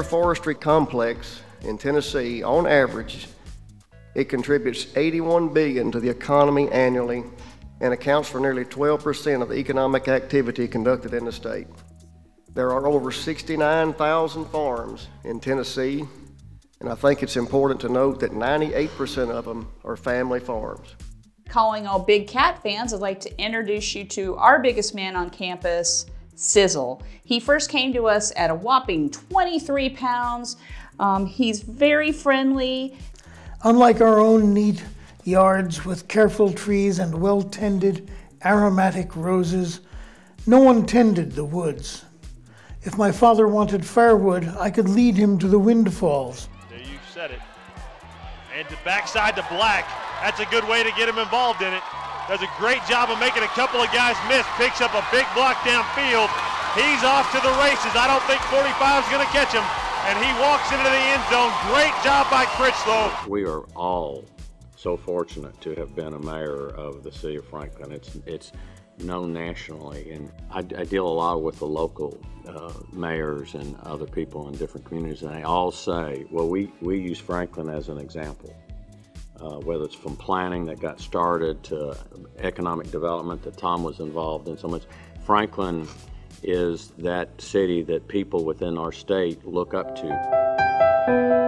agroforestry complex in Tennessee, on average, it contributes 81 billion to the economy annually and accounts for nearly 12% of the economic activity conducted in the state. There are over 69,000 farms in Tennessee, and I think it's important to note that 98% of them are family farms. Calling all big cat fans, I'd like to introduce you to our biggest man on campus, Sizzle. He first came to us at a whopping 23 pounds. Um, he's very friendly. Unlike our own neat yards with careful trees and well tended aromatic roses, no one tended the woods. If my father wanted firewood, I could lead him to the windfalls. There you said it. And to backside to Black. That's a good way to get him involved in it. Does a great job of making a couple of guys miss. Picks up a big block downfield. He's off to the races. I don't think 45 is going to catch him. And he walks into the end zone. Great job by Critchlow. We are all so fortunate to have been a mayor of the city of Franklin. It's it's known nationally, and I, I deal a lot with the local uh, mayors and other people in different communities, and they all say, "Well, we we use Franklin as an example." Uh, whether it's from planning that got started to economic development that Tom was involved in so much. Franklin is that city that people within our state look up to.